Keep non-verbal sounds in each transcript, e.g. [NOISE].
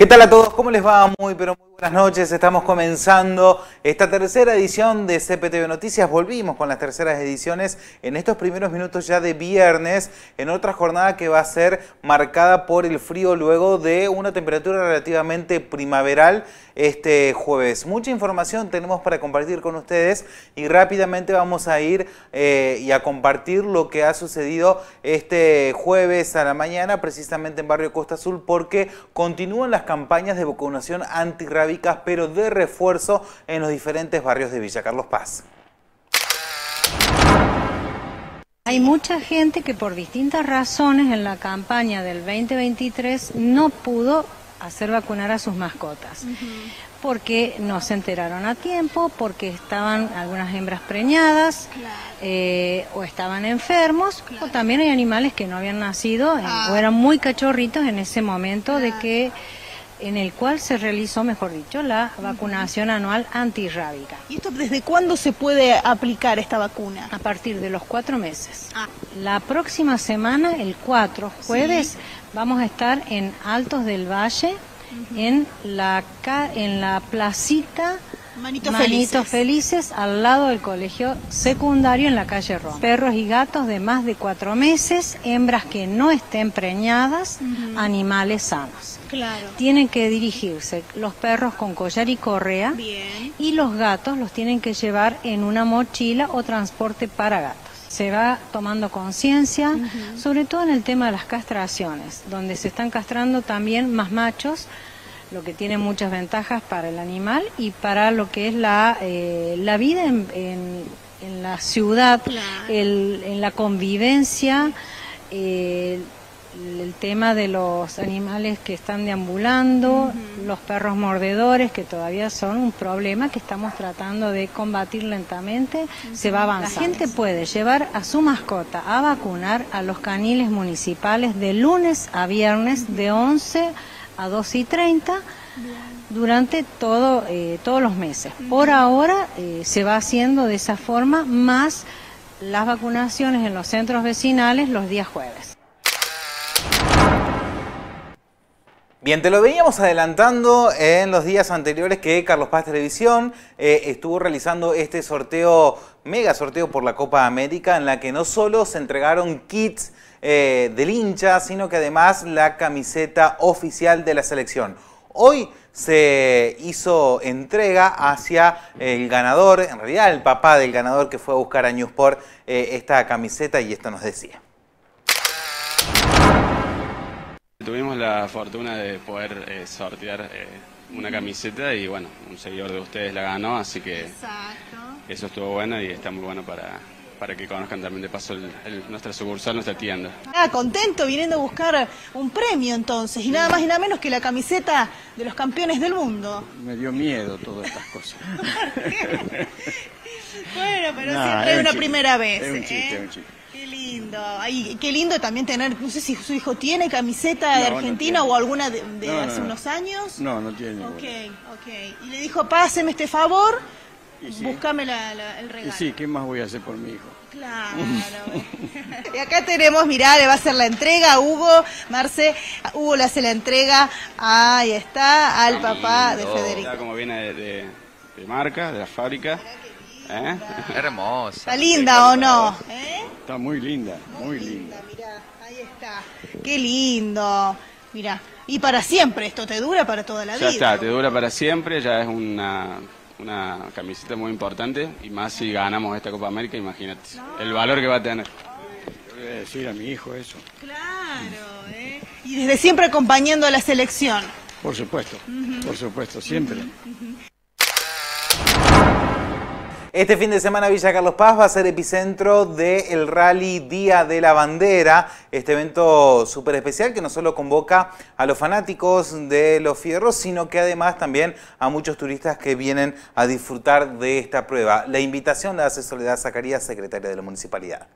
¿Qué tal a todos? ¿Cómo les va? Muy, pero muy buenas noches. Estamos comenzando esta tercera edición de CPTV Noticias. Volvimos con las terceras ediciones en estos primeros minutos ya de viernes, en otra jornada que va a ser marcada por el frío luego de una temperatura relativamente primaveral este jueves. Mucha información tenemos para compartir con ustedes y rápidamente vamos a ir eh, y a compartir lo que ha sucedido este jueves a la mañana, precisamente en Barrio Costa Azul, porque continúan las campañas de vacunación pero de refuerzo en los diferentes barrios de Villa Carlos Paz. Hay mucha gente que por distintas razones en la campaña del 2023 no pudo hacer vacunar a sus mascotas. Porque no se enteraron a tiempo, porque estaban algunas hembras preñadas, eh, o estaban enfermos, o también hay animales que no habían nacido Ah. o eran muy cachorritos en ese momento de que en el cual se realizó, mejor dicho, la vacunación anual antirrábica. ¿Y esto desde cuándo se puede aplicar esta vacuna? A partir de los cuatro meses. Ah. La próxima semana, el 4, jueves, vamos a estar en Altos del Valle, en, la, en la placita Manitos Manitos Felices. Felices, al lado del colegio secundario en la calle Roma. Perros y gatos de más de cuatro meses, hembras que no estén preñadas, animales sanos. Claro. Tienen que dirigirse los perros con collar y correa Bien. y los gatos los tienen que llevar en una mochila o transporte para gatos. Se va tomando conciencia, sobre todo en el tema de las castraciones, donde se están castrando también más machos, lo que tiene muchas ventajas para el animal y para lo que es la, eh, la vida en, en- en la ciudad, Claro. el- en la convivencia. eh, el tema de los animales que están deambulando, los perros mordedores, que todavía son un problema que estamos tratando de combatir lentamente, se va avanzando. La gente puede llevar a su mascota a vacunar a los caniles municipales de lunes a viernes de 11 a 12 y 30 durante todo, eh, todos los meses. Por ahora eh, se va haciendo de esa forma, más las vacunaciones en los centros vecinales los días jueves. Bien, te lo veníamos adelantando en los días anteriores que Carlos Paz Televisión eh, estuvo realizando este sorteo, mega sorteo por la Copa América, en la que no solo se entregaron kits eh, del hincha, sino que además la camiseta oficial de la selección. Hoy se hizo entrega hacia el ganador, en realidad el papá del ganador que fue a buscar a Newsport eh, esta camiseta y esto nos decía. Tuvimos la fortuna de poder eh, sortear eh, una camiseta y bueno, un seguidor de ustedes la ganó, así que Exacto. eso estuvo bueno y está muy bueno para, para que conozcan también de paso el- el- nuestra sucursal, nuestra tienda. Ah, contento viniendo a buscar un premio entonces, y nada más y nada menos que la camiseta de los campeones del mundo. Me dio miedo todas estas cosas. [LAUGHS] Bueno, pero No, siempre es es un una chiste, primera vez. es un ¿eh? chiste, es un chiste. Qué lindo. Ay, qué lindo también tener, no sé si su hijo tiene camiseta de No, Argentina o alguna de, de No, no, hace no. unos años. No, no tiene Ok, ninguna. ok. Y le dijo, páseme este favor, Y sí. búscame la- la- el Y regalo. sí, ¿qué más voy a hacer por mi hijo? Claro. [LAUGHS] y acá tenemos, mirá, le va a hacer la entrega a Hugo, Marce, a Hugo le hace la entrega, ahí está, al papá de Federico. Como viene de, de- de marca, de la fábrica. ¿eh? [LAUGHS] Hermosa. ¿Está linda o no? Está muy linda, muy linda. Mirá, ahí está. Qué lindo. Mirá, y para siempre, esto te dura para toda la Ya vida. está, te dura para siempre, ya es una, una camiseta muy importante y más si ganamos esta Copa América, imagínate el valor que va a tener. Voy a decir a mi hijo eso. Claro, ¿eh? Y desde siempre acompañando a la selección. Por supuesto, por supuesto, siempre. Este fin de semana Villa Carlos Paz va a ser epicentro del Rally Día de la Bandera, este evento súper especial que no solo convoca a los fanáticos de los fierros, sino que además también a muchos turistas que vienen a disfrutar de esta prueba. La invitación la hace Soledad Zacarías, secretaria de la Municipalidad.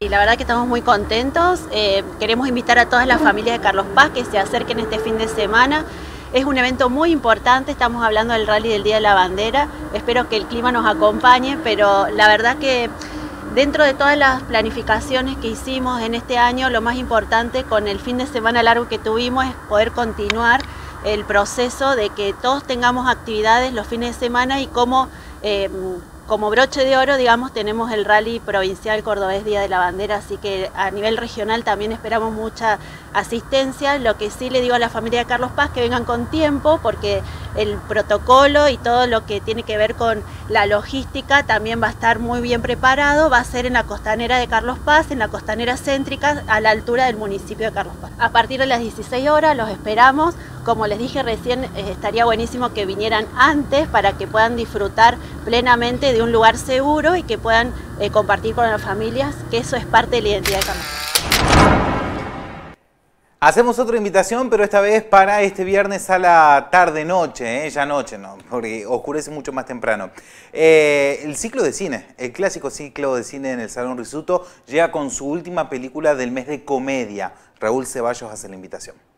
Y la verdad que estamos muy contentos. Eh, queremos invitar a todas las familias de Carlos Paz que se acerquen este fin de semana. Es un evento muy importante, estamos hablando del rally del Día de la Bandera. Espero que el clima nos acompañe, pero la verdad que Dentro de todas las planificaciones que hicimos en este año, lo más importante con el fin de semana largo que tuvimos es poder continuar el proceso de que todos tengamos actividades los fines de semana y cómo eh, como broche de oro, digamos, tenemos el rally provincial cordobés Día de la Bandera, así que a nivel regional también esperamos mucha asistencia. Lo que sí le digo a la familia de Carlos Paz que vengan con tiempo, porque el protocolo y todo lo que tiene que ver con la logística también va a estar muy bien preparado. Va a ser en la costanera de Carlos Paz, en la costanera céntrica, a la altura del municipio de Carlos Paz. A partir de las 16 horas los esperamos. Como les dije recién, eh, estaría buenísimo que vinieran antes para que puedan disfrutar plenamente de un lugar seguro y que puedan eh, compartir con las familias, que eso es parte de la identidad de Carlos Hacemos otra invitación, pero esta vez para este viernes a la tarde-noche, ¿eh? ya noche, no, porque oscurece mucho más temprano. El ciclo de cine, el clásico ciclo de cine en el Salón Risuto, llega con su última película del mes de comedia. Raúl Ceballos hace la invitación.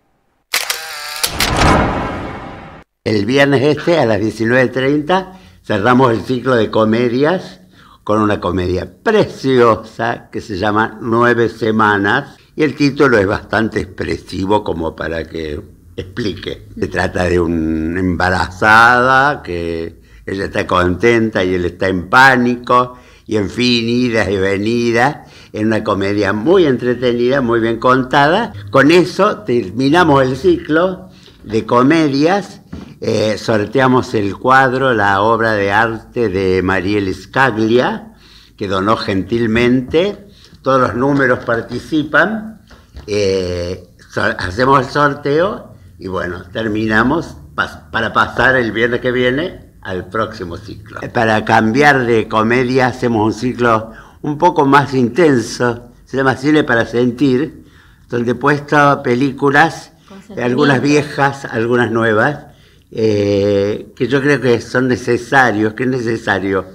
El viernes este a las 19.30 cerramos el ciclo de comedias con una comedia preciosa que se llama Nueve Semanas y el título es bastante expresivo como para que explique. Se trata de una embarazada que ella está contenta y él está en pánico y en fin, idas y venidas en una comedia muy entretenida, muy bien contada. Con eso terminamos el ciclo de comedias, eh, sorteamos el cuadro, la obra de arte de Mariel Scaglia, que donó gentilmente, todos los números participan, eh, hacemos el sorteo y bueno, terminamos para pasar el viernes que viene al próximo ciclo. Para cambiar de comedia hacemos un ciclo un poco más intenso, se llama Cine para Sentir, donde he puesto películas algunas viejas, algunas nuevas, eh, que yo creo que son necesarios, que es necesario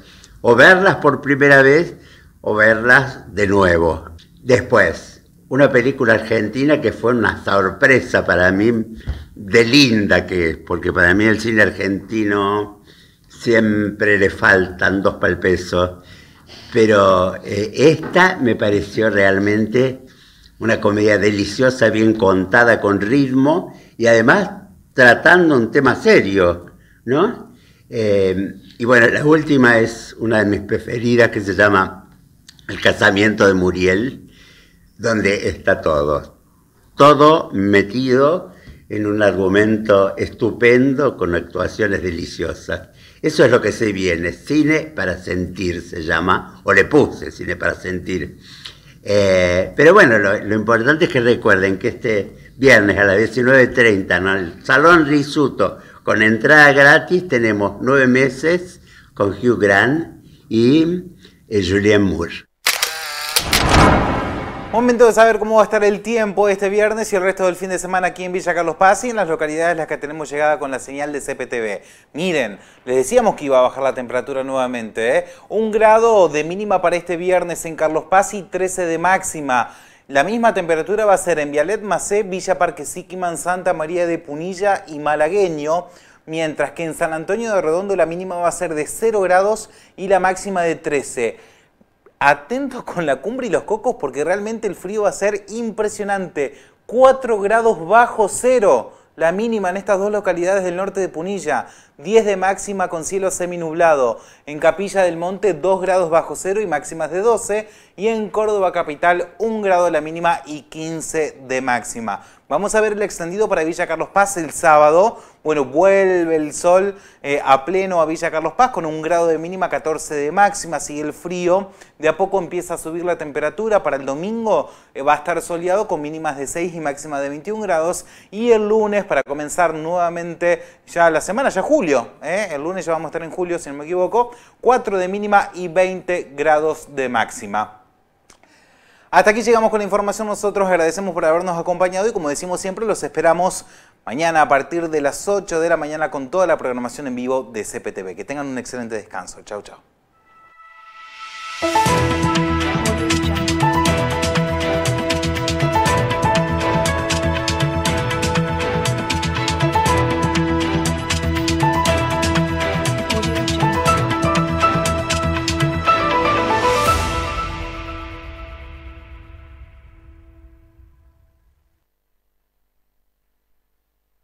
o verlas por primera vez o verlas de nuevo. Después, una película argentina que fue una sorpresa para mí, de linda que es, porque para mí el cine argentino siempre le faltan dos para el peso, pero eh, esta me pareció realmente una comedia deliciosa, bien contada, con ritmo y además tratando un tema serio, ¿no? Eh, y bueno, la última es una de mis preferidas que se llama El casamiento de Muriel, donde está todo, todo metido en un argumento estupendo con actuaciones deliciosas. Eso es lo que se viene, cine para sentir se llama, o le puse cine para sentir. Eh, pero bueno, lo, importante es que recuerden que este viernes a las 19.30 en el Salón Risuto, con entrada gratis, tenemos nueve meses con Hugh Grant y eh, Julianne Moore. Momento de saber cómo va a estar el tiempo este viernes y el resto del fin de semana aquí en Villa Carlos Paz y en las localidades en las que tenemos llegada con la señal de CPTV. Miren, les decíamos que iba a bajar la temperatura nuevamente. ¿eh? Un grado de mínima para este viernes en Carlos Paz y 13 de máxima. La misma temperatura va a ser en Vialet Macé, Villa Parque Siquiman, Santa María de Punilla y Malagueño mientras que en San Antonio de Redondo la mínima va a ser de 0 grados y la máxima de 13 atentos con la cumbre y los cocos porque realmente el frío va a ser impresionante. 4 grados bajo cero la mínima en estas dos localidades del norte de Punilla. 10 de máxima con cielo seminublado. En Capilla del Monte 2 grados bajo cero y máximas de 12. Y en Córdoba capital 1 grado la mínima y 15 de máxima. Vamos a ver el extendido para Villa Carlos Paz el sábado. Bueno, vuelve el sol eh, a pleno a Villa Carlos Paz con un grado de mínima, 14 de máxima, sigue el frío. De a poco empieza a subir la temperatura. Para el domingo eh, va a estar soleado con mínimas de 6 y máxima de 21 grados. Y el lunes, para comenzar nuevamente ya la semana, ya eh, el lunes ya vamos a estar en julio si no me equivoco, 4 de mínima y 20 grados de máxima. Hasta aquí llegamos con la información. Nosotros agradecemos por habernos acompañado y como decimos siempre, los esperamos mañana a partir de las 8 de la mañana con toda la programación en vivo de CPTV. Que tengan un excelente descanso. Chau, chau.